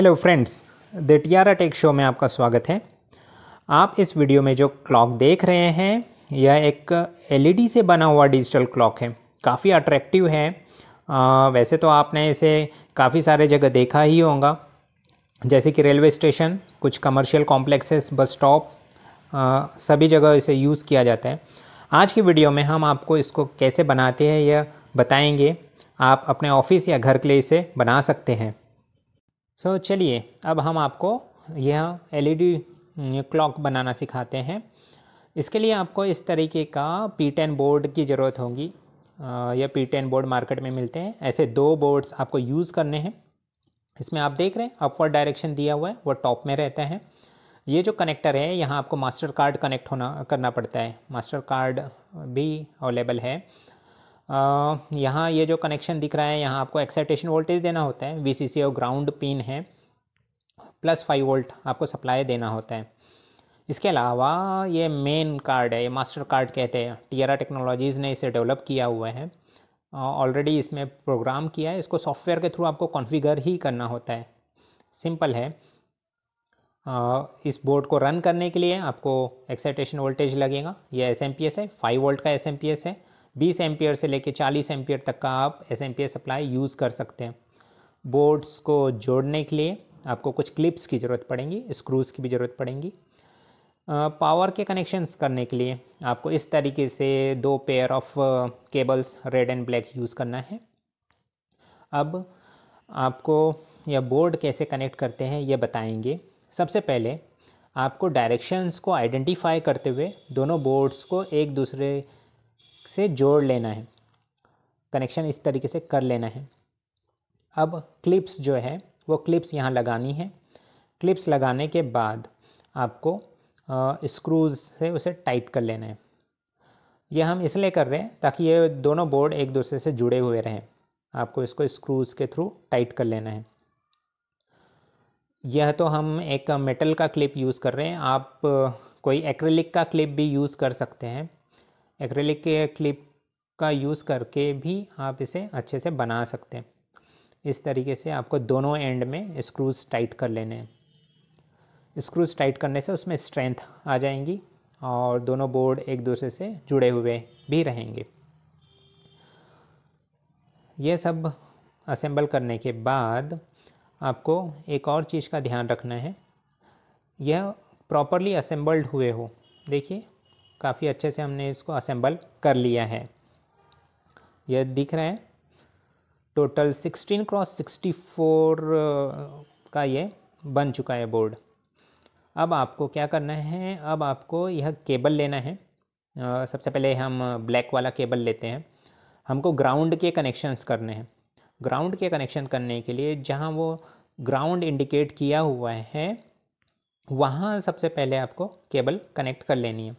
Hello friends the Tiara tech show में आपका स्वागत है। आप इस वीडियो में जो क्लॉक देख रहे हैं यह एक एलईडी से बना हुआ डिजिटल क्लॉक है। काफ़ी अट्रैक्टिव है। आ, वैसे तो आपने इसे काफ़ी सारे जगह देखा ही होगा। जैसे कि रेलवे स्टेशन कुछ कमर्शियल कॉम्प्लेक्सेस बस स्टॉप सभी जगह इसे यूज़ किया जाता है। आज की वीडियो में हम आपको इसको कैसे बनाते हैं यह बताएँगे। आप अपने ऑफ़िस या घर के लिए इसे बना सकते हैं। सो so, चलिए अब हम आपको यह एलईडी क्लॉक बनाना सिखाते हैं। इसके लिए आपको इस तरीके का पी टेन बोर्ड की ज़रूरत होगी। यह पी टेन बोर्ड मार्केट में मिलते हैं। ऐसे दो बोर्ड्स आपको यूज़ करने हैं। इसमें आप देख रहे हैं अपवर्ड डायरेक्शन दिया हुआ है वो टॉप में रहता है। ये जो कनेक्टर है यहाँ आपको मास्टर कार्ड कनेक्ट होना करना पड़ता है। मास्टर कार्ड भी अवेलेबल है। यहाँ ये जो कनेक्शन दिख रहा है, यहाँ आपको एक्साइटेशन वोल्टेज देना होता है वीसीसी और ग्राउंड पिन है प्लस फाइव वोल्ट आपको सप्लाई देना होता है। इसके अलावा ये मेन कार्ड है, ये मास्टर कार्ड कहते हैं टीआरआ टेक्नोलॉजीज़ ने इसे डेवलप किया हुआ है। ऑलरेडी इसमें प्रोग्राम किया है, इसको सॉफ्टवेयर के थ्रू आपको कॉन्फ़िगर ही करना होता है। सिंपल है। इस बोर्ड को रन करने के लिए आपको एक्साइटेशन वोल्टेज लगेगा, ये एस एम पी एस है फाइव वोल्ट का एस एम पी एस है बीस एम्पियर से लेकर चालीस एम्पियर तक का आप एस एम सप्लाई यूज़ कर सकते हैं। बोर्ड्स को जोड़ने के लिए आपको कुछ क्लिप्स की ज़रूरत पड़ेंगी, स्क्रूज़ की भी ज़रूरत पड़ेंगी। पावर के कनेक्शंस करने के लिए आपको इस तरीके से दो pair of cables red and black use करना है। अब आपको यह बोर्ड कैसे कनेक्ट करते हैं ये बताएँगे। सबसे पहले आपको डायरेक्शंस को आइडेंटिफाई करते हुए दोनों बोर्ड्स को एक दूसरे से जोड़ लेना है। कनेक्शन इस तरीके से कर लेना है। अब क्लिप्स जो है, वो क्लिप्स यहाँ लगानी है। क्लिप्स लगाने के बाद आपको स्क्रूज से उसे टाइट कर लेना है। यह हम इसलिए कर रहे हैं ताकि ये दोनों बोर्ड एक दूसरे से जुड़े हुए रहें। आपको इसको स्क्रूज के थ्रू टाइट कर लेना है। यह तो हम एक मेटल का क्लिप यूज़ कर रहे हैं। आप, कोई एक्रेलिक का क्लिप भी यूज़ कर सकते हैं। एक्रेलिक के क्लिप का यूज़ करके भी आप इसे अच्छे से बना सकते हैं। इस तरीके से आपको दोनों एंड में स्क्रूज टाइट कर लेने हैं। स्क्रूज टाइट करने से उसमें स्ट्रेंथ आ जाएँगी और दोनों बोर्ड एक दूसरे से जुड़े हुए भी रहेंगे। ये सब असेंबल करने के बाद आपको एक और चीज़ का ध्यान रखना है। यह प्रॉपरली असेंबल्ड हुए हो। देखिए काफ़ी अच्छे से हमने इसको असेंबल कर लिया है। यह दिख रहा है। टोटल 16 क्रॉस 64 का ये बन चुका है बोर्ड अब आपको क्या करना है? अब आपको यह केबल लेना है। सबसे पहले हम ब्लैक वाला केबल लेते हैं। हमको ग्राउंड के कनेक्शंस करने हैं। ग्राउंड के कनेक्शन करने के लिए जहाँ वो ग्राउंड इंडिकेट किया हुआ है, वहाँ सबसे पहले आपको केबल कनेक्ट कर लेनी है।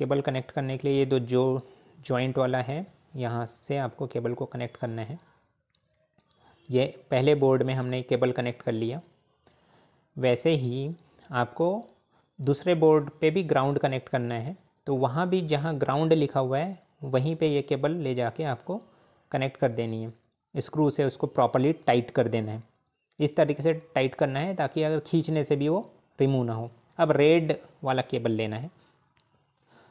केबल कनेक्ट करने के लिए ये दो जो जॉइंट वाला है, यहाँ से आपको केबल को कनेक्ट करना है। ये पहले बोर्ड में हमने केबल कनेक्ट कर लिया। वैसे ही आपको दूसरे बोर्ड पे भी ग्राउंड कनेक्ट करना है तो वहाँ भी जहाँ ग्राउंड लिखा हुआ है, वहीं पे ये केबल ले जाके आपको कनेक्ट कर देनी है। स्क्रू से उसको प्रॉपरली टाइट कर देना है। इस तरीके से टाइट करना है ताकि अगर खींचने से भी वो रिमूव ना हो। अब रेड वाला केबल लेना है।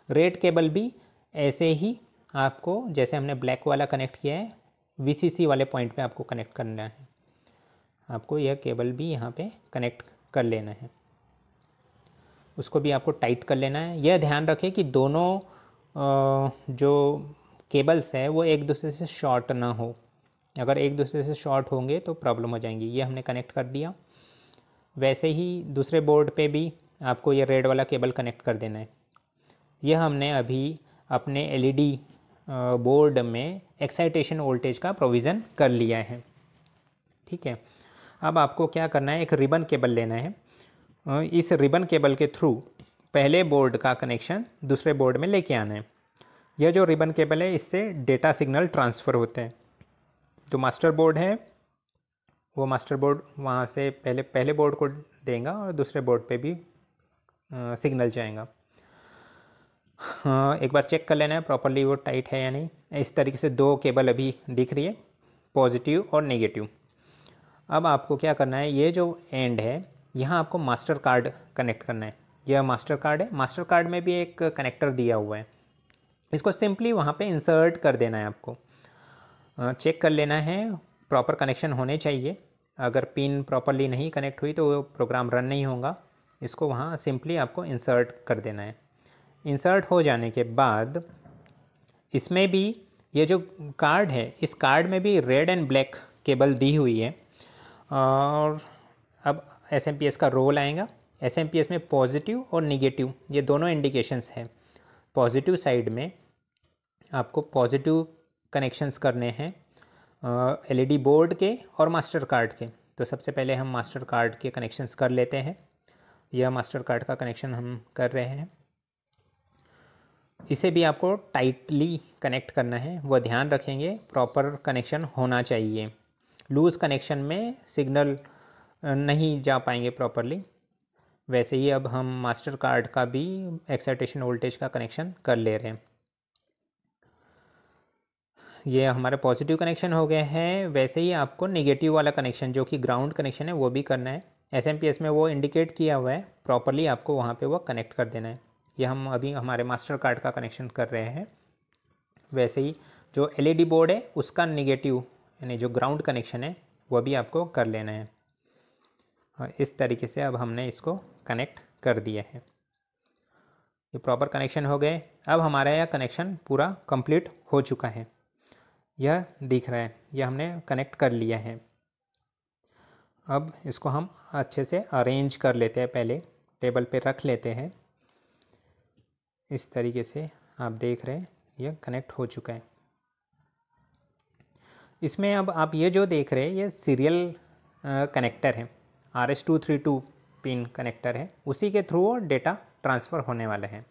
रेड केबल भी ऐसे ही आपको, जैसे हमने ब्लैक वाला कनेक्ट किया है वीसीसी वाले पॉइंट पे आपको कनेक्ट करना है। आपको यह केबल भी यहाँ पे कनेक्ट कर लेना है। उसको भी आपको टाइट कर लेना है। यह ध्यान रखें कि दोनों जो केबल्स है, वो एक दूसरे से शॉर्ट ना हो। अगर एक दूसरे से शॉर्ट होंगे तो प्रॉब्लम हो जाएँगी। ये हमने कनेक्ट कर दिया। वैसे ही दूसरे बोर्ड पे भी आपको ये रेड वाला केबल कनेक्ट कर देना है। यह हमने अभी अपने एलईडी बोर्ड में एक्साइटेशन वोल्टेज का प्रोविज़न कर लिया है। ठीक है? अब आपको क्या करना है? एक रिबन केबल लेना है। इस रिबन केबल के थ्रू पहले बोर्ड का कनेक्शन दूसरे बोर्ड में लेके आना है। यह जो रिबन केबल है, इससे डेटा सिग्नल ट्रांसफ़र होते हैं। जो मास्टर बोर्ड है, वो मास्टर बोर्ड वहाँ से पहले पहले बोर्ड को देगा और दूसरे बोर्ड पे भी सिग्नल जाएगा। हाँ एक बार चेक कर लेना है प्रॉपरली वो टाइट है या नहीं। इस तरीके से दो केबल अभी दिख रही है पॉजिटिव और नेगेटिव अब आपको क्या करना है, ये जो एंड है, यहाँ आपको मास्टर कार्ड कनेक्ट करना है। यह मास्टर कार्ड है। मास्टर कार्ड में भी एक कनेक्टर दिया हुआ है। इसको सिंपली वहाँ पे इंसर्ट कर देना है आपको। चेक कर लेना है प्रॉपर कनेक्शन होने चाहिए। अगर पिन प्रॉपरली नहीं कनेक्ट हुई तो वो प्रोग्राम रन नहीं होगा। इसको वहाँ सिंपली आपको इंसर्ट कर देना है। इंसर्ट हो जाने के बाद इसमें भी ये जो कार्ड है, इस कार्ड में भी रेड एंड ब्लैक केबल दी हुई है। और अब एस एम पी एस का रोल आएगा। एसएमपीएस में पॉजिटिव और निगेटिव, ये दोनों इंडिकेशंस हैं। पॉजिटिव साइड में आपको पॉजिटिव कनेक्शंस करने हैं एलईडी बोर्ड के और मास्टर कार्ड के। तो सबसे पहले हम मास्टर कार्ड के कनेक्शंस कर लेते हैं। यह मास्टर कार्ड का कनेक्शन हम कर रहे हैं। इसे भी आपको टाइटली कनेक्ट करना है। वह ध्यान रखेंगे प्रॉपर कनेक्शन होना चाहिए। लूज़ कनेक्शन में सिग्नल नहीं जा पाएँगे प्रॉपरली वैसे ही अब हम मास्टर कार्ड का भी एक्साइटेशन वोल्टेज का कनेक्शन कर ले रहे हैं। ये हमारे पॉजिटिव कनेक्शन हो गए हैं। वैसे ही आपको नेगेटिव वाला कनेक्शन जो कि ग्राउंड कनेक्शन है, वो भी करना है। एसएमपीएस में वो इंडिकेट किया हुआ है। प्रॉपरली आपको वहाँ पे वो कनेक्ट कर देना है। ये हम अभी हमारे मास्टर कार्ड का कनेक्शन कर रहे हैं। वैसे ही जो एलईडी बोर्ड है, उसका निगेटिव यानी जो ग्राउंड कनेक्शन है, वो भी आपको कर लेना है। और इस तरीके से अब हमने इसको कनेक्ट कर दिया है। ये प्रॉपर कनेक्शन हो गए। अब हमारा यह कनेक्शन पूरा कंप्लीट हो चुका है। यह दिख रहा है। यह हमने कनेक्ट कर लिया है। अब इसको हम अच्छे से अरेंज कर लेते हैं पहले। टेबल पे रख लेते हैं। इस तरीके से आप देख रहे हैं यह कनेक्ट हो चुका है। इसमें अब आप ये जो देख रहे हैं, ये सीरियल कनेक्टर है। R S two three two pin connector है। उसी के थ्रू डेटा ट्रांसफ़र होने वाले हैं।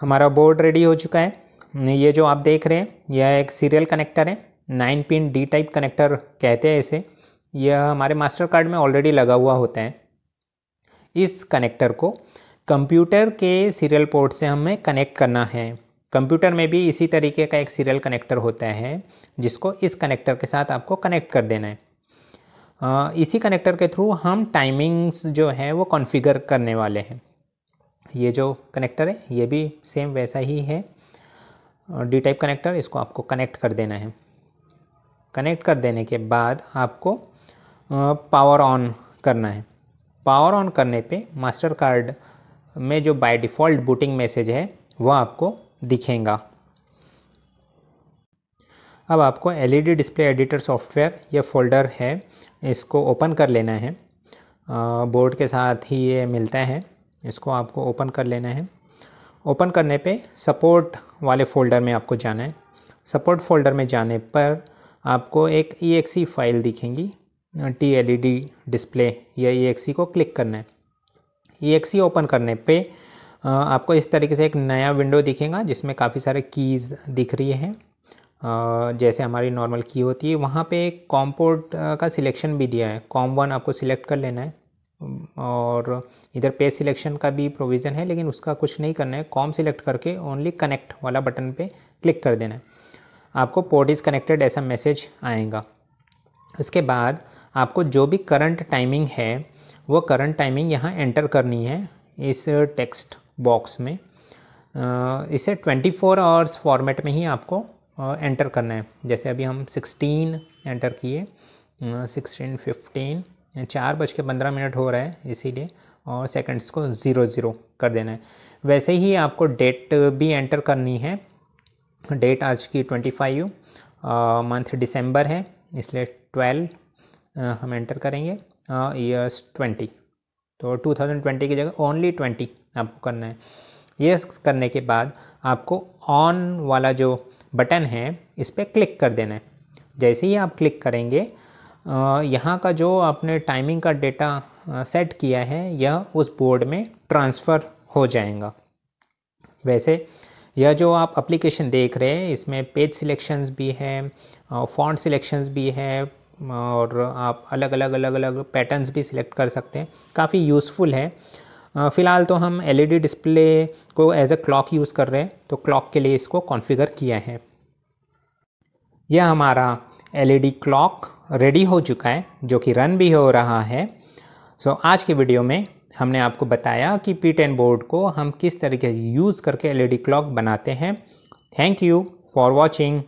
हमारा बोर्ड रेडी हो चुका है। ये जो आप देख रहे हैं, यह एक सीरियल कनेक्टर है। Nine pin D type connector कहते हैं इसे। यह हमारे मास्टर कार्ड में ऑलरेडी लगा हुआ होता है। इस कनेक्टर को कंप्यूटर के सीरियल पोर्ट से हमें कनेक्ट करना है। कंप्यूटर में भी इसी तरीके का एक सीरियल कनेक्टर होता है, जिसको इस कनेक्टर के साथ आपको कनेक्ट कर देना है। इसी कनेक्टर के थ्रू हम टाइमिंग्स जो है वो कॉन्फ़िगर करने वाले हैं। ये जो कनेक्टर है, ये भी सेम वैसा ही है। डी टाइप कनेक्टर, इसको आपको कनेक्ट कर देना है। कनेक्ट कर देने के बाद आपको पावर ऑन करना है। पावर ऑन करने पे मास्टर कार्ड में जो बाय डिफ़ॉल्ट बूटिंग मैसेज है वह आपको दिखेगा। अब आपको एलईडी डिस्प्ले एडिटर सॉफ्टवेयर ये फ़ोल्डर है, इसको ओपन कर लेना है। बोर्ड के साथ ही ये मिलता है, इसको आपको ओपन कर लेना है। ओपन करने पे सपोर्ट वाले फ़ोल्डर में आपको जाना है। सपोर्ट फ़ोल्डर में जाने पर आपको एक ई e फ़ाइल दिखेंगी T L E D display या ई e को क्लिक करना है। ई ओपन करने पे आपको इस तरीके से एक नया विंडो दिखेगा जिसमें काफ़ी सारे कीज़ दिख रही हैं। जैसे हमारी नॉर्मल की होती है, वहाँ पे एक कॉम पोर्ट का सिलेक्शन भी दिया है। कॉम वन आपको सिलेक्ट कर लेना है। और इधर पेज सिलेक्शन का भी प्रोविज़न है, लेकिन उसका कुछ नहीं करना है। कॉम सिलेक्ट करके ओनली कनेक्ट वाला बटन पे क्लिक कर देना है। आपको पोर्ट इज़ कनेक्टेड ऐसा मैसेज आएगा। उसके बाद आपको जो भी करंट टाइमिंग है वो करंट टाइमिंग यहाँ एंटर करनी है इस टेक्स्ट बॉक्स में। इसे 24 फोर आवर्स फॉर्मेट में ही आपको एंटर करना है। जैसे अभी हम 16 एंटर किए 16 15 चार बज के पंद्रह मिनट हो रहा है इसीलिए, और सेकंड्स को ज़ीरो ज़ीरो कर देना है। वैसे ही आपको डेट भी एंटर करनी है। डेट आज की 25 मंथ दिसंबर है, इसलिए 12 हम एंटर करेंगे। ईयर्स 20 तो 2020 की जगह ओनली 20 आपको करना है। ये करने के बाद आपको ऑन वाला जो बटन है, इस पर क्लिक कर देना है। जैसे ही आप क्लिक करेंगे यहाँ का जो आपने टाइमिंग का डेटा सेट किया है, यह उस बोर्ड में ट्रांसफ़र हो जाएगा। वैसे यह जो आप एप्लीकेशन देख रहे हैं, इसमें पेज सिलेक्शंस भी है फॉन्ट सिलेक्शंस भी है और आप अलग अलग अलग अलग पैटर्न्स भी सिलेक्ट कर सकते हैं। काफ़ी यूज़फुल है। फ़िलहाल तो हम एलईडी डिस्प्ले को एज अ क्लॉक यूज़ कर रहे हैं तो क्लॉक के लिए इसको कॉन्फ़िगर किया है। यह हमारा एलईडी क्लॉक रेडी हो चुका है जो कि रन भी हो रहा है। सो so, आज के वीडियो में हमने आपको बताया कि पी टेन बोर्ड को हम किस तरीके से यूज़ करके एलईडी क्लॉक बनाते हैं। Thank you for watching